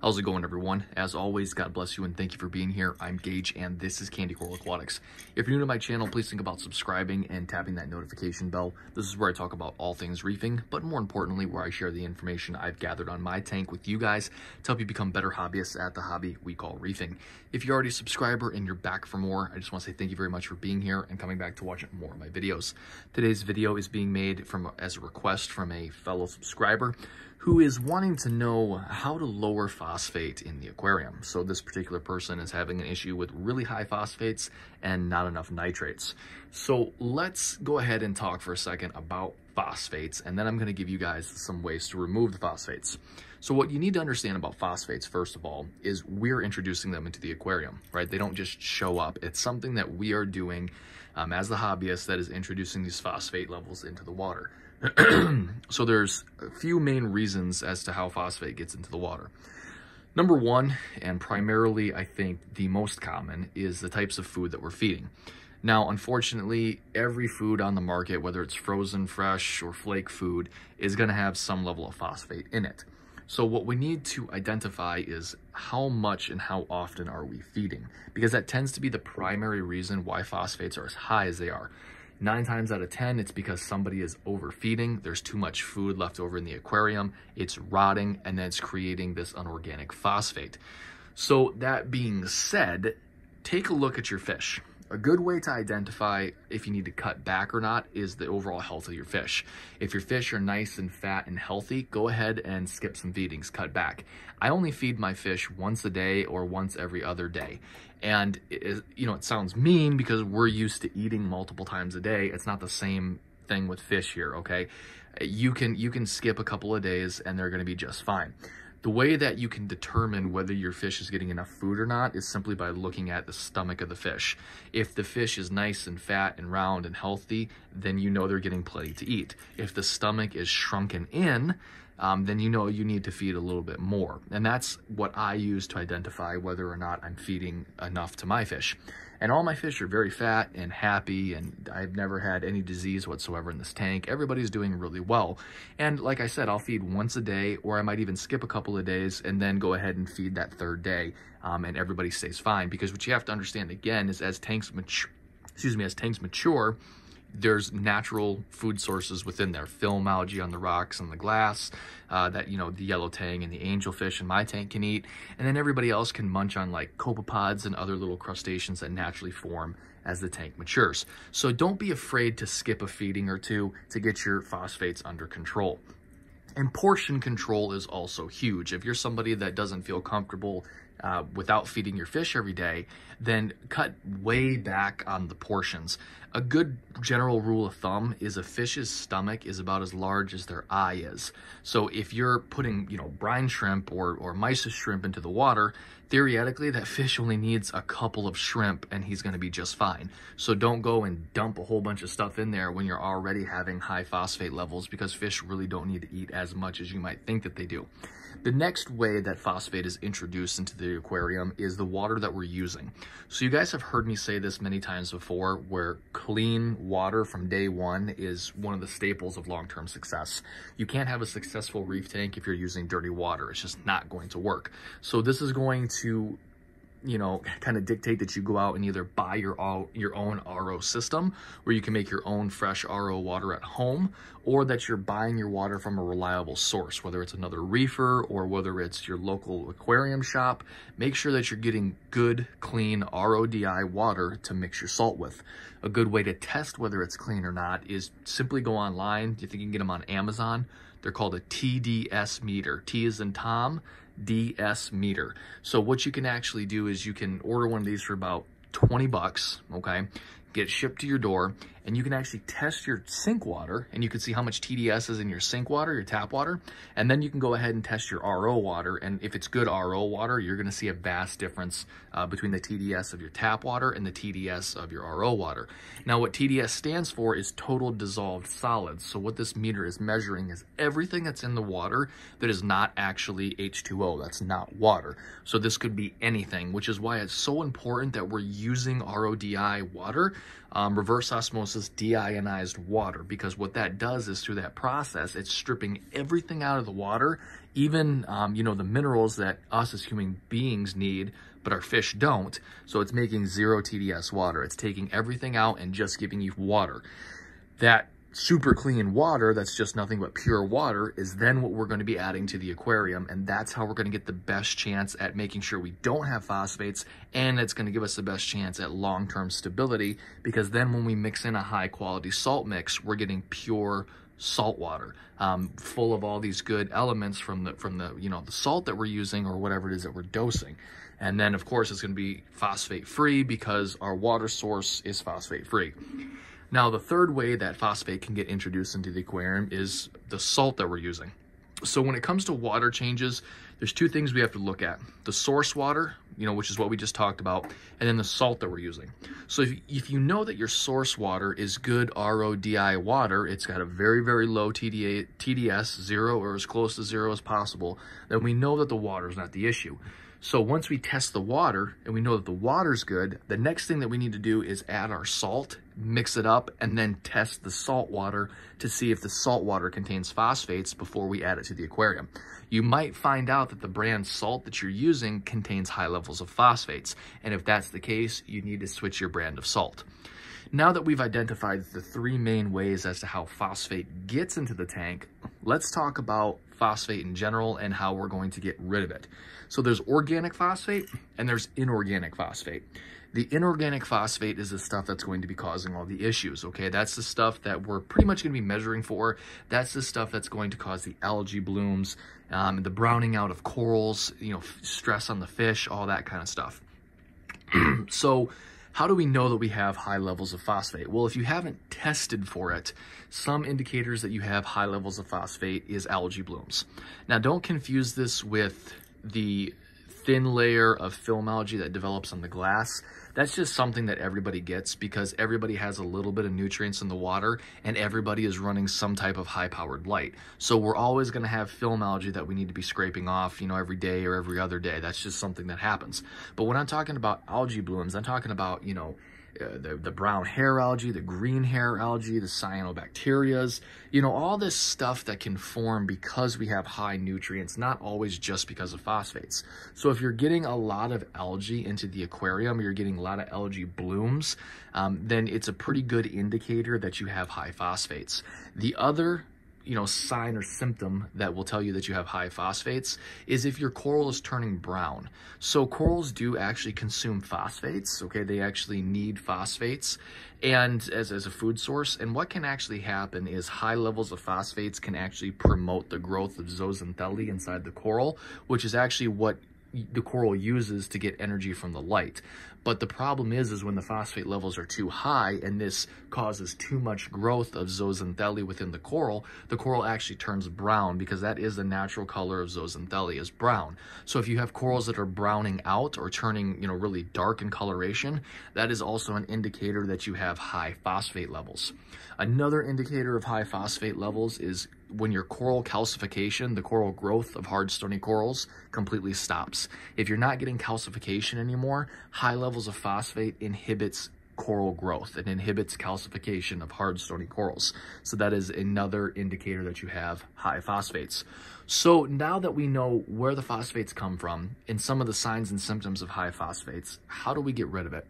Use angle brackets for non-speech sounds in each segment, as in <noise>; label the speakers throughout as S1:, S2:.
S1: How's it going, everyone? As always, God bless you and thank you for being here. I'm Gage and this is Candy Coral Aquatics. If you're new to my channel, please think about subscribing and tapping that notification bell. This is where I talk about all things reefing, but more importantly, where I share the information I've gathered on my tank with you guys to help you become better hobbyists at the hobby we call reefing. If you're already a subscriber and you're back for more, I just want to say thank you very much for being here and coming back to watch more of my videos. Today's video is being made from as a request from a fellow subscriber who is wanting to know how to lower phosphate in the aquarium. So this particular person is having an issue with really high phosphates and not enough nitrates. So let's go ahead and talk for a second about phosphates, and then I'm gonna give you guys some ways to remove the phosphates. So what you need to understand about phosphates, first of all, is we're introducing them into the aquarium, right? They don't just show up. It's something that we are doing um, as the hobbyist that is introducing these phosphate levels into the water. <clears throat> so there's a few main reasons as to how phosphate gets into the water. Number one, and primarily I think the most common, is the types of food that we're feeding. Now, unfortunately, every food on the market, whether it's frozen, fresh, or flake food, is going to have some level of phosphate in it. So what we need to identify is how much and how often are we feeding? Because that tends to be the primary reason why phosphates are as high as they are. Nine times out of 10, it's because somebody is overfeeding. There's too much food left over in the aquarium. It's rotting and then it's creating this unorganic phosphate. So that being said, take a look at your fish. A good way to identify if you need to cut back or not is the overall health of your fish. If your fish are nice and fat and healthy, go ahead and skip some feedings, cut back. I only feed my fish once a day or once every other day. And, you know, it sounds mean because we're used to eating multiple times a day. It's not the same thing with fish here, okay? You can, you can skip a couple of days and they're going to be just fine. The way that you can determine whether your fish is getting enough food or not is simply by looking at the stomach of the fish. If the fish is nice and fat and round and healthy, then you know they're getting plenty to eat. If the stomach is shrunken in, um, then you know you need to feed a little bit more. And that's what I use to identify whether or not I'm feeding enough to my fish. And all my fish are very fat and happy, and I've never had any disease whatsoever in this tank. Everybody's doing really well. And like I said, I'll feed once a day, or I might even skip a couple of days and then go ahead and feed that third day, um, and everybody stays fine. Because what you have to understand, again, is as tanks mature, excuse me, as tanks mature, there's natural food sources within there, film algae on the rocks and the glass uh, that, you know, the yellow tang and the angelfish in my tank can eat. And then everybody else can munch on like copepods and other little crustaceans that naturally form as the tank matures. So don't be afraid to skip a feeding or two to get your phosphates under control. And portion control is also huge. If you're somebody that doesn't feel comfortable uh, without feeding your fish every day, then cut way back on the portions. A good general rule of thumb is a fish's stomach is about as large as their eye is. So if you're putting, you know, brine shrimp or, or mysis shrimp into the water, theoretically that fish only needs a couple of shrimp and he's going to be just fine. So don't go and dump a whole bunch of stuff in there when you're already having high phosphate levels because fish really don't need to eat as much as you might think that they do. The next way that phosphate is introduced into the aquarium is the water that we're using. So you guys have heard me say this many times before where clean water from day one is one of the staples of long-term success. You can't have a successful reef tank if you're using dirty water. It's just not going to work. So this is going to you know, kind of dictate that you go out and either buy your all, your own RO system where you can make your own fresh RO water at home or that you're buying your water from a reliable source, whether it's another reefer or whether it's your local aquarium shop. Make sure that you're getting good, clean RODI water to mix your salt with. A good way to test whether it's clean or not is simply go online. You think you can get them on Amazon? They're called a TDS meter. T is in Tom, DS meter. So what you can actually do is you can order one of these for about 20 bucks, okay? Get shipped to your door and you can actually test your sink water and you can see how much TDS is in your sink water, your tap water, and then you can go ahead and test your RO water. And if it's good RO water, you're gonna see a vast difference uh, between the TDS of your tap water and the TDS of your RO water. Now what TDS stands for is total dissolved solids. So what this meter is measuring is everything that's in the water that is not actually H2O, that's not water. So this could be anything, which is why it's so important that we're using RODI water um, reverse osmosis deionized water because what that does is through that process, it's stripping everything out of the water, even, um, you know, the minerals that us as human beings need, but our fish don't. So it's making zero TDS water. It's taking everything out and just giving you water. That super clean water that's just nothing but pure water is then what we're going to be adding to the aquarium and that's how we're going to get the best chance at making sure we don't have phosphates and it's going to give us the best chance at long-term stability because then when we mix in a high quality salt mix we're getting pure salt water um, full of all these good elements from the from the you know the salt that we're using or whatever it is that we're dosing. And then of course it's going to be phosphate free because our water source is phosphate free now, the third way that phosphate can get introduced into the aquarium is the salt that we're using. So when it comes to water changes, there's two things we have to look at. The source water, you know, which is what we just talked about, and then the salt that we're using. So if, if you know that your source water is good RODI water, it's got a very, very low TDA, TDS, zero or as close to zero as possible, then we know that the water is not the issue. So once we test the water and we know that the water's good, the next thing that we need to do is add our salt, mix it up, and then test the salt water to see if the salt water contains phosphates before we add it to the aquarium. You might find out that the brand salt that you're using contains high levels of phosphates. And if that's the case, you need to switch your brand of salt. Now that we've identified the three main ways as to how phosphate gets into the tank, let's talk about phosphate in general and how we're going to get rid of it. So there's organic phosphate and there's inorganic phosphate. The inorganic phosphate is the stuff that's going to be causing all the issues, okay? That's the stuff that we're pretty much going to be measuring for. That's the stuff that's going to cause the algae blooms, um, the browning out of corals, you know, stress on the fish, all that kind of stuff. <clears throat> so how do we know that we have high levels of phosphate? Well, if you haven't tested for it, some indicators that you have high levels of phosphate is algae blooms. Now, don't confuse this with the thin layer of film algae that develops on the glass. That's just something that everybody gets because everybody has a little bit of nutrients in the water and everybody is running some type of high powered light. So we're always gonna have film algae that we need to be scraping off, you know, every day or every other day. That's just something that happens. But when I'm talking about algae blooms, I'm talking about, you know, uh, the, the brown hair algae, the green hair algae, the cyanobacterias, you know, all this stuff that can form because we have high nutrients, not always just because of phosphates. So if you're getting a lot of algae into the aquarium, you're getting a lot of algae blooms, um, then it's a pretty good indicator that you have high phosphates. The other you know, sign or symptom that will tell you that you have high phosphates is if your coral is turning brown. So corals do actually consume phosphates, okay? They actually need phosphates and as, as a food source. And what can actually happen is high levels of phosphates can actually promote the growth of zooxanthellae inside the coral, which is actually what the coral uses to get energy from the light. But the problem is, is when the phosphate levels are too high and this causes too much growth of zooxanthellae within the coral, the coral actually turns brown because that is the natural color of zooxanthellae is brown. So if you have corals that are browning out or turning, you know, really dark in coloration, that is also an indicator that you have high phosphate levels. Another indicator of high phosphate levels is when your coral calcification, the coral growth of hard stony corals, completely stops. If you're not getting calcification anymore, high levels of phosphate inhibits coral growth. It inhibits calcification of hard stony corals. So that is another indicator that you have high phosphates. So now that we know where the phosphates come from and some of the signs and symptoms of high phosphates, how do we get rid of it?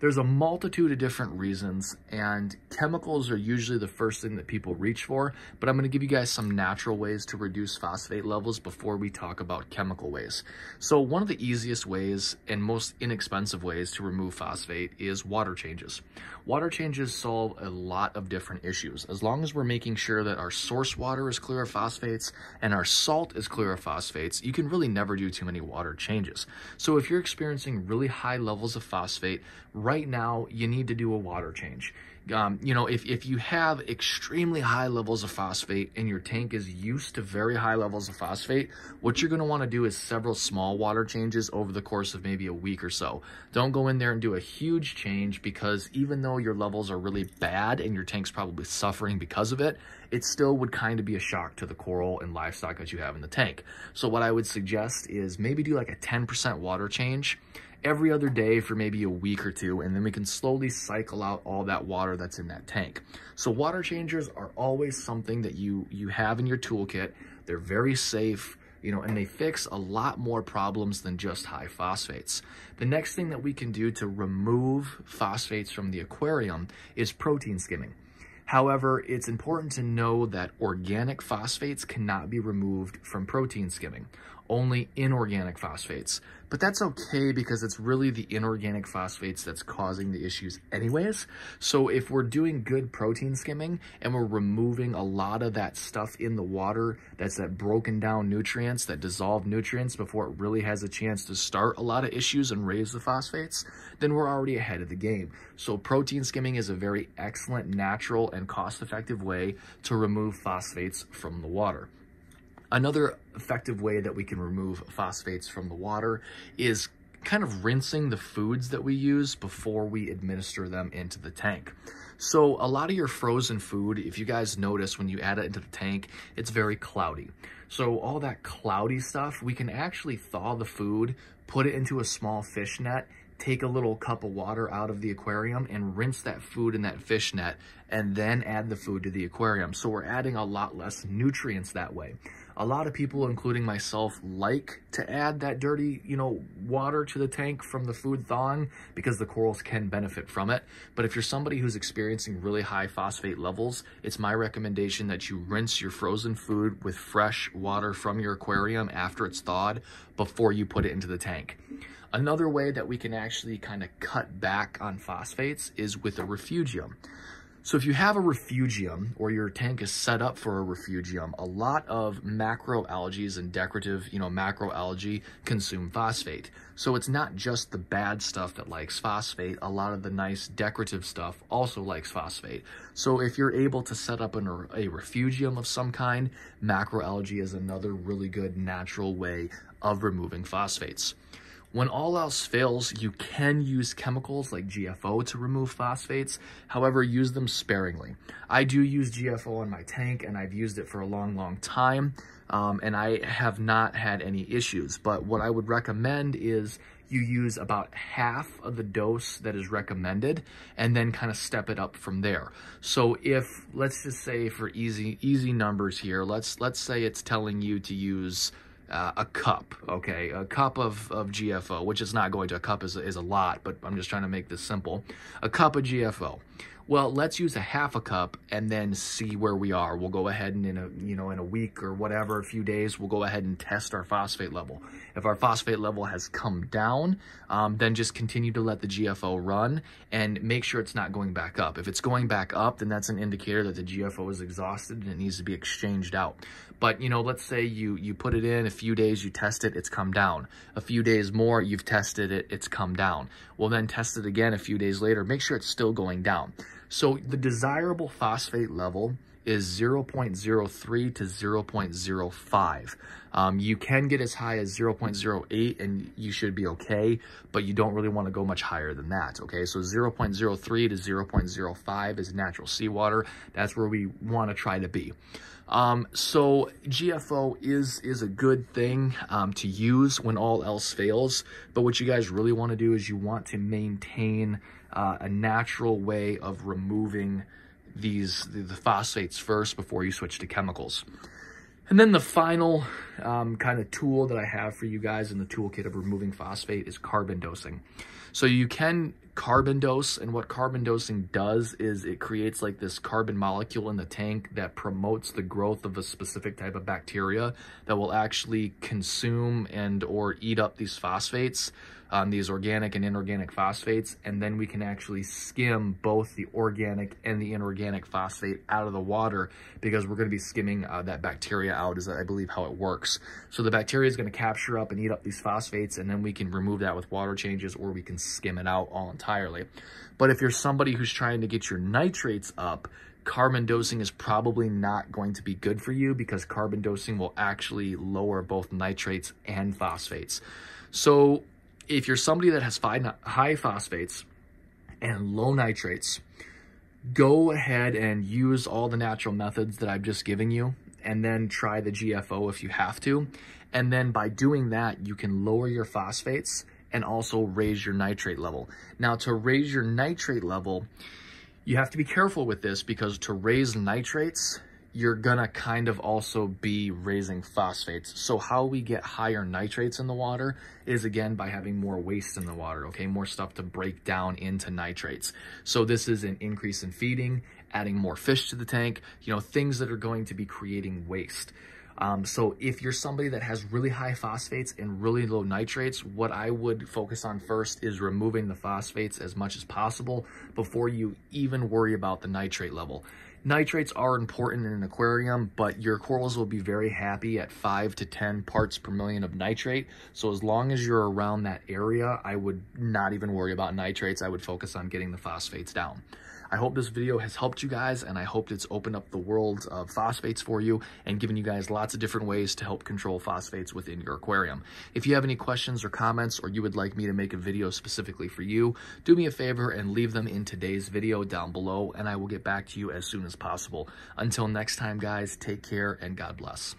S1: There's a multitude of different reasons, and chemicals are usually the first thing that people reach for, but I'm gonna give you guys some natural ways to reduce phosphate levels before we talk about chemical ways. So one of the easiest ways and most inexpensive ways to remove phosphate is water changes. Water changes solve a lot of different issues. As long as we're making sure that our source water is clear of phosphates and our salt is clear of phosphates, you can really never do too many water changes. So if you're experiencing really high levels of phosphate, right now you need to do a water change. Um, you know, if, if you have extremely high levels of phosphate and your tank is used to very high levels of phosphate, what you're going to want to do is several small water changes over the course of maybe a week or so. Don't go in there and do a huge change because even though your levels are really bad and your tank's probably suffering because of it, it still would kind of be a shock to the coral and livestock that you have in the tank. So what I would suggest is maybe do like a 10% water change every other day for maybe a week or two, and then we can slowly cycle out all that water that's in that tank. So water changers are always something that you, you have in your toolkit. They're very safe, you know, and they fix a lot more problems than just high phosphates. The next thing that we can do to remove phosphates from the aquarium is protein skimming. However, it's important to know that organic phosphates cannot be removed from protein skimming, only inorganic phosphates. But that's okay because it's really the inorganic phosphates that's causing the issues anyways. So if we're doing good protein skimming and we're removing a lot of that stuff in the water, that's that broken down nutrients, that dissolved nutrients before it really has a chance to start a lot of issues and raise the phosphates, then we're already ahead of the game. So protein skimming is a very excellent, natural, and cost-effective way to remove phosphates from the water. Another effective way that we can remove phosphates from the water is kind of rinsing the foods that we use before we administer them into the tank. So a lot of your frozen food, if you guys notice when you add it into the tank, it's very cloudy. So all that cloudy stuff, we can actually thaw the food, put it into a small fish net, take a little cup of water out of the aquarium and rinse that food in that fish net and then add the food to the aquarium. So we're adding a lot less nutrients that way. A lot of people, including myself, like to add that dirty, you know, water to the tank from the food thawing because the corals can benefit from it. But if you're somebody who's experiencing really high phosphate levels, it's my recommendation that you rinse your frozen food with fresh water from your aquarium after it's thawed before you put it into the tank. Another way that we can actually kind of cut back on phosphates is with a refugium. So if you have a refugium or your tank is set up for a refugium, a lot of macroalgae and decorative, you know, macroalgae consume phosphate. So it's not just the bad stuff that likes phosphate. A lot of the nice decorative stuff also likes phosphate. So if you're able to set up an, a refugium of some kind, macroalgae is another really good natural way of removing phosphates. When all else fails, you can use chemicals like GFO to remove phosphates. However, use them sparingly. I do use GFO on my tank and I've used it for a long, long time. Um, and I have not had any issues. But what I would recommend is you use about half of the dose that is recommended and then kind of step it up from there. So if, let's just say for easy, easy numbers here, let's, let's say it's telling you to use uh, a cup, okay, a cup of, of GFO, which is not going to, a cup is, is a lot, but I'm just trying to make this simple. A cup of GFO. Well, let's use a half a cup and then see where we are. We'll go ahead and in a, you know, in a week or whatever, a few days, we'll go ahead and test our phosphate level. If our phosphate level has come down, um, then just continue to let the GFO run and make sure it's not going back up. If it's going back up, then that's an indicator that the GFO is exhausted and it needs to be exchanged out. But, you know, let's say you, you put it in a few days, you test it, it's come down. A few days more, you've tested it, it's come down. Well, then test it again a few days later, make sure it's still going down. So the desirable phosphate level is 0.03 to 0.05. Um, you can get as high as 0.08 and you should be okay, but you don't really want to go much higher than that, okay? So 0.03 to 0.05 is natural seawater. That's where we want to try to be. Um, so GFO is, is a good thing um, to use when all else fails, but what you guys really want to do is you want to maintain uh, a natural way of removing these the, the, phosphates first before you switch to chemicals. And then the final um, kind of tool that I have for you guys in the toolkit of removing phosphate is carbon dosing. So you can carbon dose, and what carbon dosing does is it creates like this carbon molecule in the tank that promotes the growth of a specific type of bacteria that will actually consume and or eat up these phosphates um, these organic and inorganic phosphates, and then we can actually skim both the organic and the inorganic phosphate out of the water because we're going to be skimming uh, that bacteria out is I believe how it works. So the bacteria is going to capture up and eat up these phosphates, and then we can remove that with water changes or we can skim it out all entirely. But if you're somebody who's trying to get your nitrates up, carbon dosing is probably not going to be good for you because carbon dosing will actually lower both nitrates and phosphates. So if you're somebody that has high phosphates and low nitrates, go ahead and use all the natural methods that I've just given you and then try the GFO if you have to. And then by doing that, you can lower your phosphates and also raise your nitrate level. Now to raise your nitrate level, you have to be careful with this because to raise nitrates, you're gonna kind of also be raising phosphates. So how we get higher nitrates in the water is again by having more waste in the water, okay? More stuff to break down into nitrates. So this is an increase in feeding, adding more fish to the tank, you know, things that are going to be creating waste. Um, so if you're somebody that has really high phosphates and really low nitrates, what I would focus on first is removing the phosphates as much as possible before you even worry about the nitrate level. Nitrates are important in an aquarium, but your corals will be very happy at 5 to 10 parts per million of nitrate. So as long as you're around that area, I would not even worry about nitrates. I would focus on getting the phosphates down. I hope this video has helped you guys and I hope it's opened up the world of phosphates for you and given you guys lots of different ways to help control phosphates within your aquarium. If you have any questions or comments or you would like me to make a video specifically for you, do me a favor and leave them in today's video down below and I will get back to you as soon as possible. Until next time guys, take care and God bless.